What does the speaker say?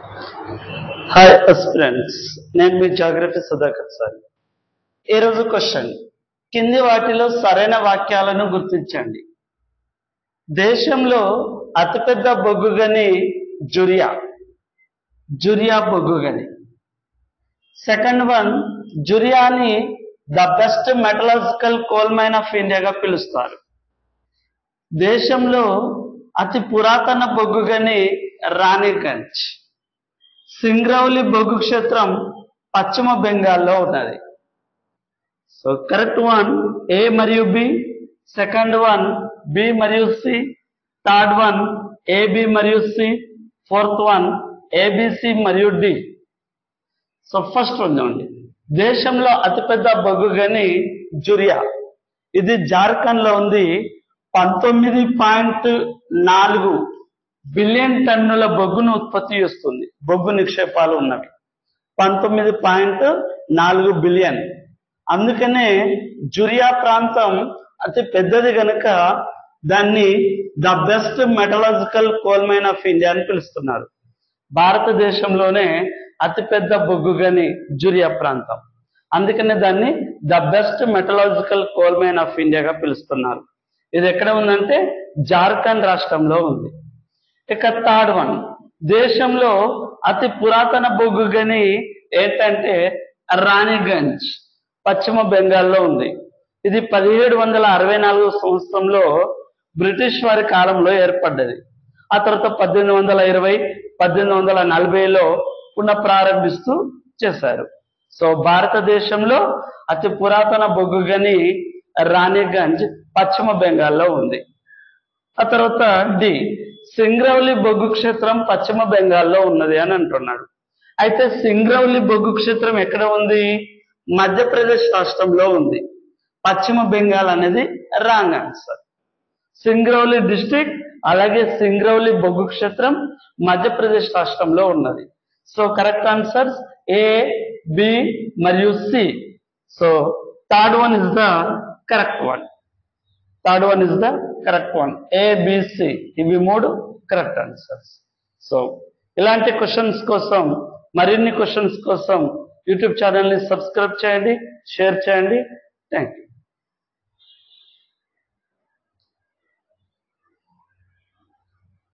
Hi aspirants నేను మీ geography Sudhakar sir. ఈరోజు క్వశ్చన్ కింది వాటిలో సరైన వాక్యాలను గుర్తించండి. దేశంలో అతిపెద్ద బొగ్గుగని జురియా. జురియా బొగ్గుగని. Second one జురియాని the best metallurgical coal mine of ఇండియాగా పిలుస్తారు. దేశంలో అతి పురాతన బొగ్గుగని రాణిగంజ్. సింగ్రౌలి బొగ్గు క్షేత్రం పశ్చిమ బెంగాల్లో ఉన్నది. సో కరెక్ట్ వన్ ఏ మరియు బి సెకండ్ వన్ బి మరియు సి థర్డ్ వన్ ఏబి మరియు సి ఫోర్త్ వన్ ఏబిసి మరియు డి సో ఫస్ట్ వన్ చూడండి. దేశంలో అతిపెద్ద బొగ్గు గని జురియా. ఇది జార్ఖండ్లో ఉంది. పంతొమ్మిది పాయింట్ నాలుగు బిలియన్ టన్నుల బొగ్గును ఉత్పత్తి చేస్తుంది. బొగ్గు నిక్షేపాలు ఉన్నవి. పంతొమ్మిది పాయింట్ నాలుగు బిలియన్. అందుకనే జురియా ప్రాంతం అతి పెద్దది కనుక దాన్ని the best metallurgical coal mine of India అని పిలుస్తున్నారు. భారతదేశంలోనే అతిపెద్ద బొగ్గు గని జురియా ప్రాంతం. అందుకనే దాన్ని the best metallurgical coal mine of ఇండియాగా పిలుస్తున్నారు. ఇది ఎక్కడ ఉందంటే జార్ఖండ్ రాష్ట్రంలో ఉంది. ఇక థర్డ్ వన్ దేశంలో అతి పురాతన బొగ్గు గని ఏంటంటే రాణిగంజ్ పశ్చిమ బెంగాల్లో ఉంది. ఇది పదిహేడు వందల అరవై నాలుగు సంవత్సరంలో బ్రిటిష్ వారి కాలంలో ఏర్పడ్డది. ఆ తర్వాత పద్దెనిమిది వందల ఇరవై పద్దెనిమిది వందల నలభైలో పునఃప్రారంభిస్తూ చేశారు. సో భారతదేశంలో అతి పురాతన బొగ్గు గని రాణిగంజ్ పశ్చిమ బెంగాల్లో ఉంది. ఆ తర్వాత డి సింగ్రౌలి బొగ్గు క్షేత్రం పశ్చిమ బెంగాల్లో ఉన్నది అని అంటున్నాడు. అయితే సింగ్రౌలి బొగ్గు క్షేత్రం ఎక్కడ ఉంది? మధ్యప్రదేశ్ రాష్ట్రంలో ఉంది. పశ్చిమ బెంగాల్ అనేది రాంగ్ ఆన్సర్. సింగ్రౌలి డిస్టిక్ అలాగే సింగ్రౌలి బొగ్గు క్షేత్రం మధ్యప్రదేశ్ రాష్ట్రంలో ఉన్నది. So correct answers A B మరియు C. So third one is the correct one. Third one is the correct one. C. ఇవి మూడు కరెక్ట్ ఆన్సర్స్ సో ఇలాంటి క్వశ్చన్స్ కోసం మరిన్ని క్వశ్చన్స్ కోసం యూట్యూబ్ ఛానల్ని సబ్స్క్రైబ్ చేయండి షేర్ చేయండి. Thank you